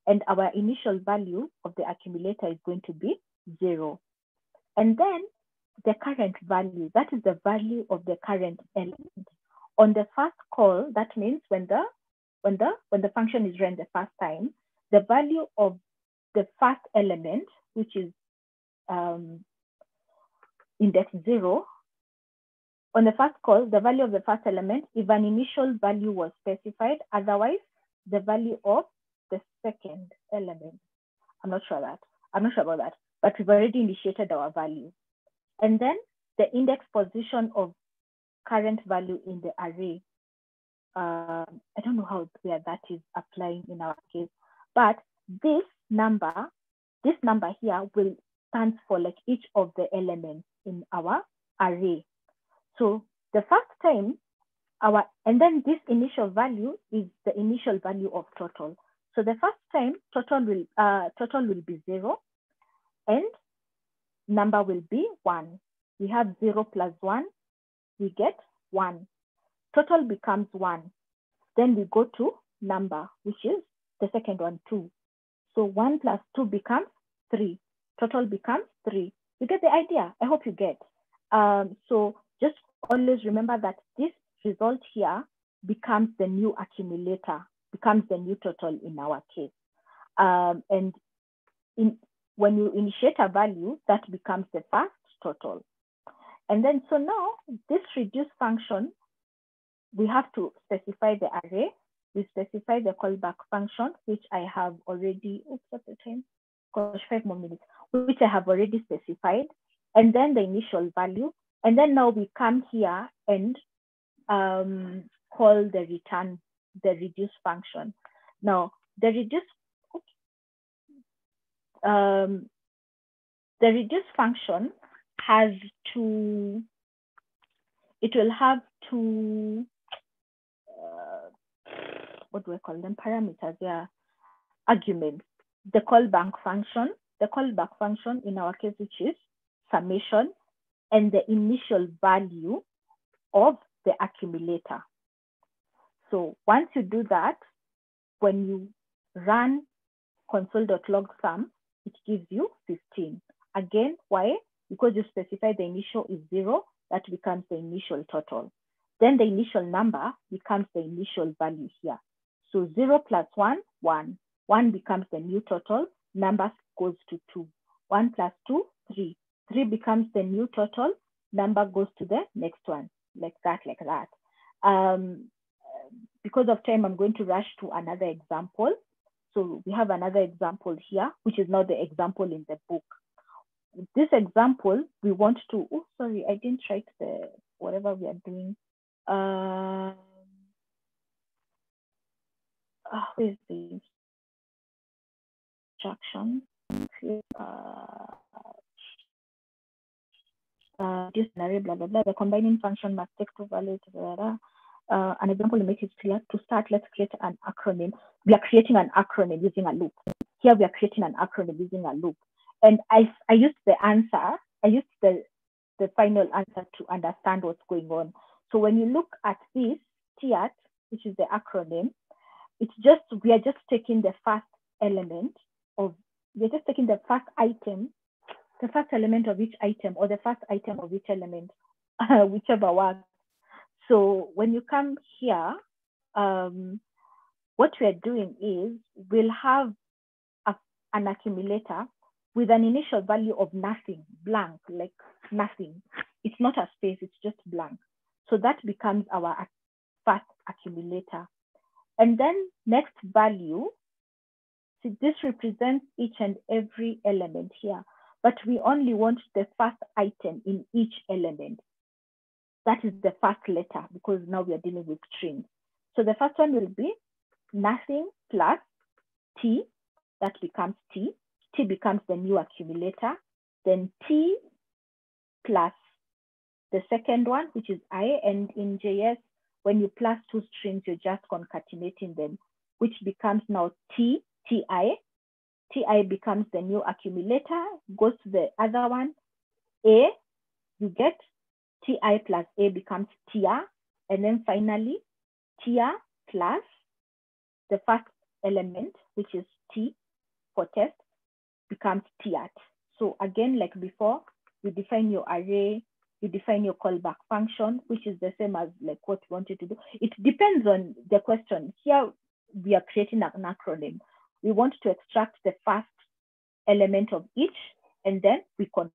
And our initial value of the accumulator is going to be zero. And then the current value, that is the value of the current element. On the first call, that means when the when the when the function is run the first time, the value of the first element, which is um, index zero, on the first call, the value of the first element, if an initial value was specified, otherwise the value of the second element. I'm not sure that. I'm not sure about that, but we've already initiated our value. And then the index position of current value in the array. Uh, I don't know how where that is applying in our case, but this number, this number here will stand for like each of the elements in our array. So the first time our, and then this initial value is the initial value of total. So the first time total will, uh, total will be zero and number will be one. We have zero plus one, we get one. Total becomes one. Then we go to number, which is the second one, two. So one plus two becomes three. Total becomes three. You get the idea? I hope you get. Um, so just always remember that this result here becomes the new accumulator becomes the new total in our case. Um, and in, when you initiate a value, that becomes the first total. And then, so now this reduce function, we have to specify the array. We specify the callback function, which I have already, oops, at the time, gosh, five more minutes, which I have already specified. And then the initial value. And then now we come here and um, call the return, the reduce function. Now, the reduce, um, the reduce function has to, it will have two, uh, what do I call them? Parameters, yeah, arguments. The callback function, the callback function in our case, which is summation, and the initial value of the accumulator. So once you do that, when you run console.log sum, it gives you 15. Again, why? Because you specify the initial is zero, that becomes the initial total. Then the initial number becomes the initial value here. So zero plus one, one. One becomes the new total, number goes to two. One plus two, three. Three becomes the new total, number goes to the next one, like that, like that. Um, because of time, I'm going to rush to another example. So we have another example here, which is not the example in the book. This example, we want to, oh, sorry, I didn't write the, whatever we are doing. Um, uh, where's the instruction? Uh, uh, dictionary, blah, blah, blah. The combining function must take two values, blah, blah, uh, an example to make it clear. To start, let's create an acronym. We are creating an acronym using a loop. Here we are creating an acronym using a loop. And I, I used the answer, I used the, the final answer to understand what's going on. So when you look at this, TIAT, which is the acronym, it's just, we are just taking the first element of, we're just taking the first item the first element of each item or the first item of each element, <laughs> whichever works. So when you come here, um, what we're doing is we'll have a, an accumulator with an initial value of nothing, blank, like nothing. It's not a space, it's just blank. So that becomes our first accumulator. And then next value, see this represents each and every element here but we only want the first item in each element. That is the first letter because now we are dealing with strings. So the first one will be nothing plus T, that becomes T. T becomes the new accumulator. Then T plus the second one, which is I. And in JS, when you plus two strings, you're just concatenating them, which becomes now T, TI, Ti becomes the new accumulator, goes to the other one, A, you get Ti plus A becomes Tia, and then finally Tia plus the first element, which is T for test, becomes Tiat. So again, like before, you define your array, you define your callback function, which is the same as like what you wanted to do. It depends on the question. Here, we are creating an acronym we want to extract the first element of each, and then we concatenate.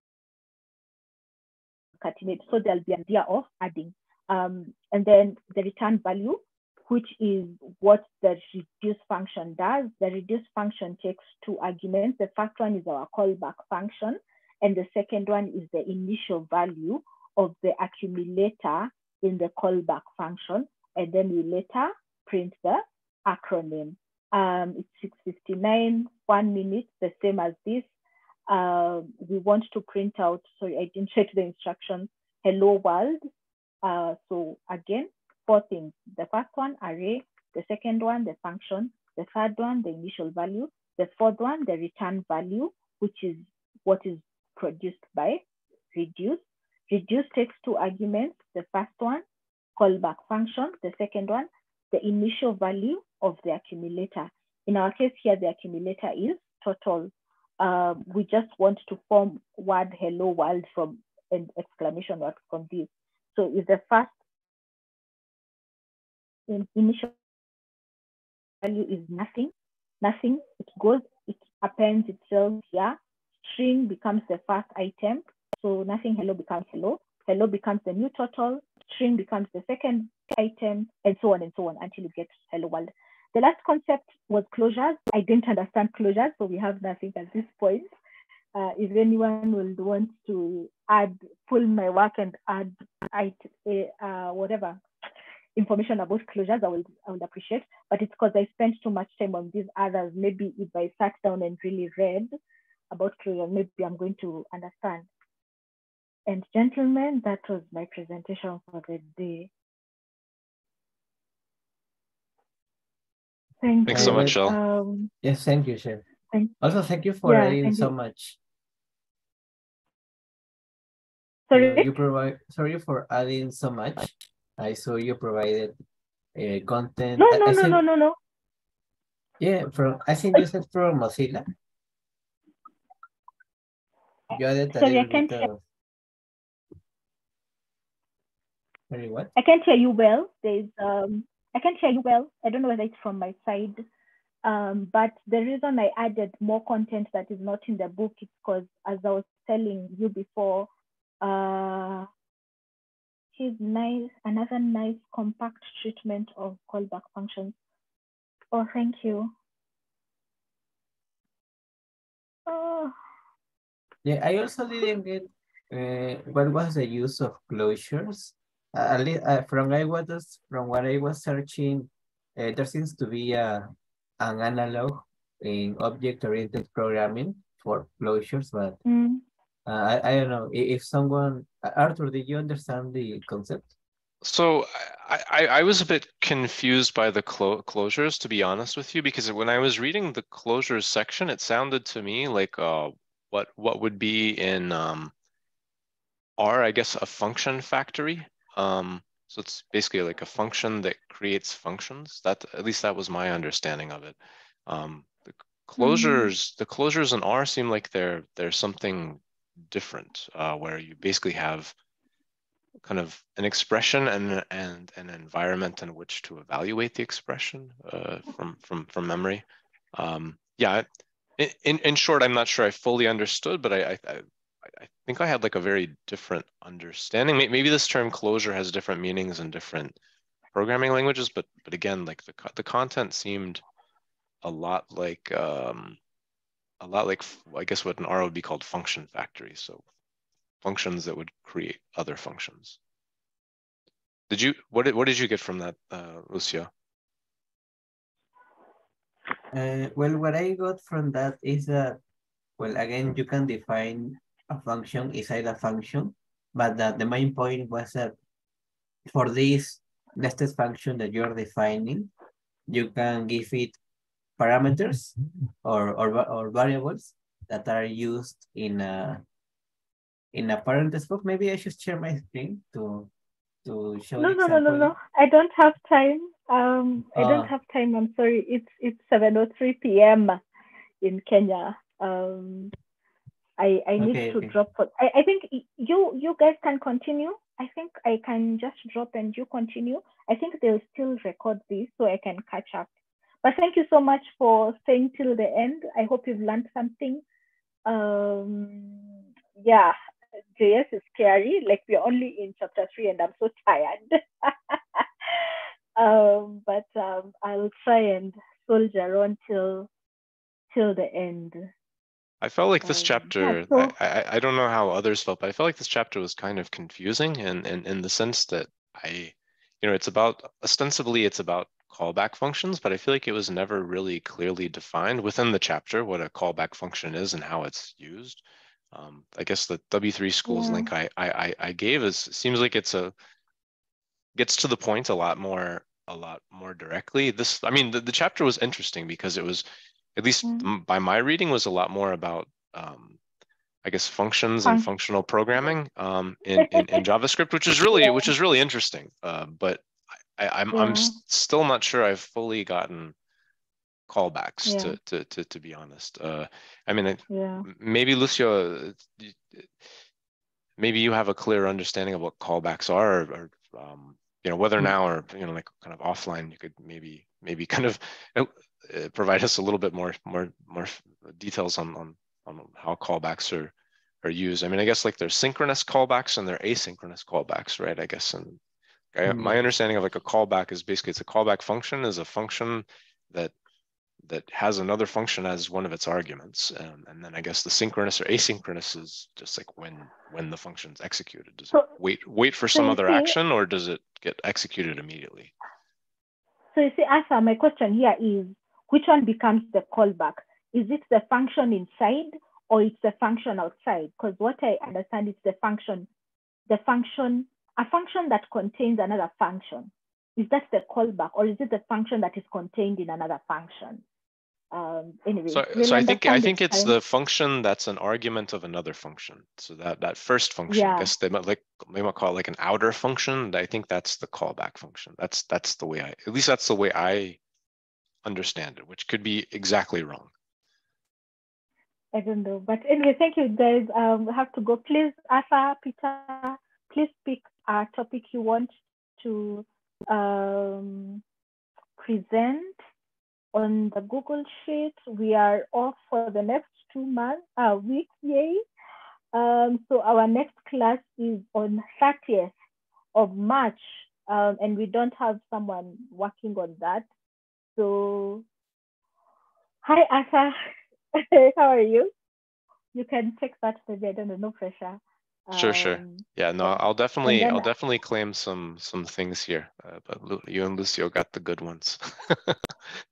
So there'll be an idea of adding. Um, and then the return value, which is what the reduce function does. The reduce function takes two arguments. The first one is our callback function, and the second one is the initial value of the accumulator in the callback function. And then we later print the acronym. Um, it's 6.59, one minute, the same as this. Uh, we want to print out, sorry, I didn't check the instructions, hello world. Uh, so again, four things. The first one, array. The second one, the function. The third one, the initial value. The fourth one, the return value, which is what is produced by reduce. Reduce takes two arguments. The first one, callback function. The second one, the initial value of the accumulator. In our case here, the accumulator is total. Uh, we just want to form word hello world from an exclamation mark from this. So if the first initial value is nothing, nothing, it goes, it appends itself here. String becomes the first item. So nothing hello becomes hello. Hello becomes the new total. String becomes the second item, and so on and so on until you get hello world. The last concept was closures. I didn't understand closures, so we have nothing at this point. Uh, if anyone would want to add, pull my work and add, uh, whatever, information about closures, I would I would appreciate. But it's because I spent too much time on these others. Maybe if I sat down and really read about closure, maybe I'm going to understand. And gentlemen, that was my presentation for the day. Thank Thanks you. so much, Shel. Um, Yes, thank you, Chef. Thank- Also, thank you for Yeah, adding so you. much. sorry. You provide. Sorry for adding so much. I saw you provided uh, content. No, no, I no, think- no, no, no. Yeah, from I think you said from Mozilla. Added a Sorry, I can't hear. Sorry, what? I can't hear you well. There's um I can't hear you well. I don't know whether it's from my side. Um, but the reason I added more content that is not in the book is because as I was telling you before, uh here's nice another nice compact treatment of callback functions. Oh, thank you. Oh, Yeah, I also didn't get uh, what was the use of closures. Uh, at least, uh, from I was from what I was searching, uh, there seems to be a an analog in object-oriented programming for closures, but mm. uh, I I don't know i- if someone uh, Arthur, did you understand the concept? So I, I, I was a bit confused by the clo closures, to be honest with you, because when I was reading the closures section, it sounded to me like uh, what what would be in um, R, I guess, a function factory. Um, so it's basically like a function that creates functions. That at least that was my understanding of it. Um, the closures, the closures in R seem like they're they're something different, uh, where you basically have kind of an expression and and an environment in which to evaluate the expression uh, from from from memory. Um, yeah, in, in short, I'm not sure I fully understood, but I I, I think I had like a very different understanding. Maybe this term closure has different meanings in different programming languages, but but again, like the the content seemed a lot like um, a lot like I guess what an R would be called function factories. So functions that would create other functions. Did you what did what did you get from that, uh, Lucio? Uh, well, what I got from that is that, well, again, you can define a function inside a function, but that the main point was that for this nested function that you're defining, you can give it parameters or, or, or variables that are used in a in a parenthesis book. Maybe I should share my screen to to show no, no, no, no, no. I don't have time. Um, I Ah. don't have time. I'm sorry. It's it's 7:03 p.m. in Kenya. Um, I I need Okay, to okay. drop. For, I I think you you guys can continue. I think I can just drop and you continue. I think they'll still record this so I can catch up. But thank you so much for staying till the end. I hope you've learned something. Um, yeah, JS is scary. Like we're only in chapter three, and I'm so tired. <laughs> um, but um, I'll try and soldier on till till the end. I felt like this Um, yeah, chapter, so- I, I, I don't know how others felt, but I felt like this chapter was kind of confusing and in, in the sense that I, you know, it's about, ostensibly it's about callback functions, but I feel like it was never really clearly defined within the chapter what a callback function is and how it's used. Um, I guess the W3Schools Yeah. link I, I, I- I gave is, seems like it's a, gets to the point a lot more, a lot more directly. This, I mean, the, the chapter was interesting because it was, at least Mm. m- by my reading, was a lot more about, um, I guess, functions and functional programming um, in, <laughs> in, in JavaScript, which is really, which is really interesting. Uh, but I, I'm, I'm Yeah. s- still not sure I've fully gotten callbacks Yeah. to, to, to, to be honest. Uh, I mean, Yeah. maybe Lucio, uh, maybe you have a clear understanding of what callbacks are, or, or um, you know, whether Hmm. now or you know, like kind of offline, you could maybe maybe <laughs> kind of uh, provide us a little bit more more more details on on on how callbacks are are used. I mean, I guess like there's synchronous callbacks and there are asynchronous callbacks, right? I guess and I, my understanding of like a callback is basically it's a callback function is a function that that has another function as one of its arguments. Um, and then I guess the synchronous or asynchronous is just like when when the function's executed. Does So- it wait wait for so some other see- action or does it get executed immediately? So you see, Asa, my question here is, which one becomes the callback? Is it the function inside or it's the function outside? Because what I understand is the function, the function, a function that contains another function. Is that the callback or is it the function that is contained in another function? Um, anyway, So, so I think I think it's time. the function that's an argument of another function. So that that first function, I guess they might like they might call it like an outer function. I think that's the callback function. That's that's the way I at least that's the way I understand it, which could be exactly wrong. I don't know. But anyway, thank you guys. Um, we have to go. Please, Asa, Peter, please pick a topic you want to um, present on the Google Sheet. We are off for the next two months, uh, weeks, yay. Um, so our next class is on 30th of March, um, and we don't have someone working on that. So, hi, Asa. <laughs> How are you? You can take that maybe. I don't know. No pressure. Sure, sure. Um, Yeah, no. I'll definitely then- I'll definitely claim some some things here. Uh, but Lu- you and Lucio got the good ones. <laughs>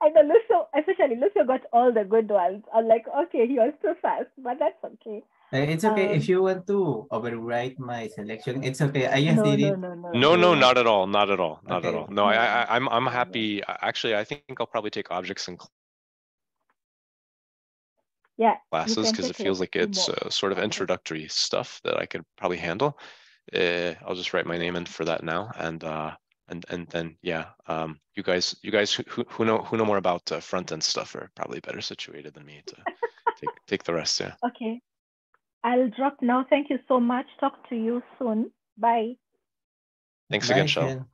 I know Lucio, especially Lucio got all the good ones. I'm like, okay, he was too fast, but that's okay. Uh, It's okay if Um, you want to overwrite my selection. It's okay. I just No, did no, it. no, no. No, no, So- not at all, not at all, not at all. No, I, I, I'm, I'm no, no. happy. Actually, I think I'll probably take objects and Yeah, you classes because it feels like it's more uh, sort of introductory stuff that I could probably handle. Uh, I'll just write my name in for that now, and uh, and and then yeah, um, you guys, you guys who who, who know who know more about uh, front end stuff are probably better situated than me to take <laughs> take the rest. Yeah. Okay. I'll drop now. Thank you so much. Talk to you soon. Bye. Thanks again, Bye, Shel. Shel.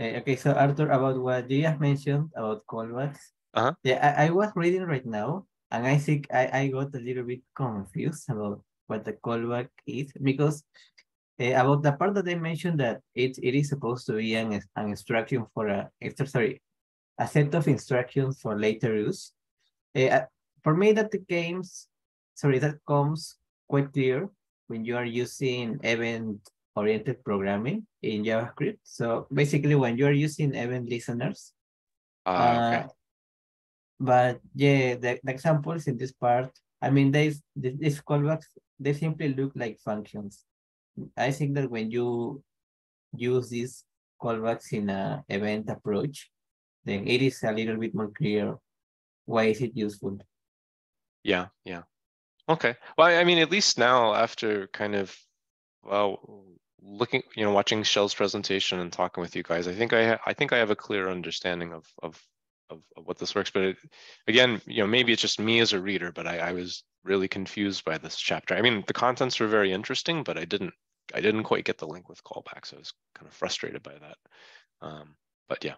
Eh, okay, so Arthur, about what you just mentioned about callbacks. Uh-huh. Yeah, I, I was reading right now, and I think I, I got a little bit confused about what the callback is because eh, about the part that they mentioned that it, it is supposed to be an, an instruction for a extra sorry, a set of instructions for later use. Eh, uh, for me, that the games, sorry, that comes quite clear when you are using event-oriented programming in JavaScript. So basically, when you are using event listeners, Ah, okay. uh, but yeah, the, the examples in this part, I mean, these these callbacks, they simply look like functions. I think that when you use these callbacks in a event approach, then it is a little bit more clear why is it useful. Yeah, yeah. Okay. Well, I mean, at least now after kind of, well, looking, you know, watching Shel's presentation and talking with you guys, I think I, I think I have a clear understanding of, of, of, of what this works. But it, again, you know, maybe it's just me as a reader, but I, I was really confused by this chapter. I mean, the contents were very interesting, but I didn't, I didn't quite get the link with callbacks. I was kind of frustrated by that. Um, but yeah,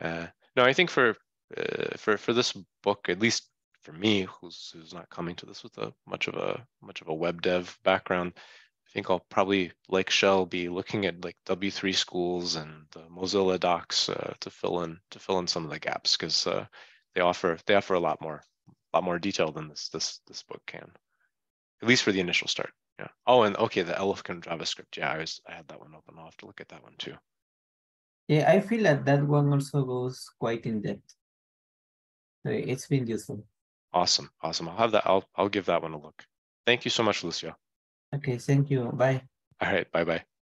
uh, no, I think for, uh, for, for this book, at least for me, who's who's not coming to this with a much of a much of a web dev background, think I'll probably, like Shel, be looking at like W3Schools and the Mozilla docs uh, to fill in to fill in some of the gaps because uh, they offer they offer a lot more a lot more detail than this this this book can, at least for the initial start. Yeah. Oh, and okay, the Eloquent JavaScript. Yeah, I was I had that one open. I'll have to look at that one too. Yeah, I feel that that one also goes quite in depth. So it's been useful. Awesome, awesome. I'll have that. I'll I'll give that one a look. Thank you so much, Lucio. Okay, thank you. Bye. All right, bye bye.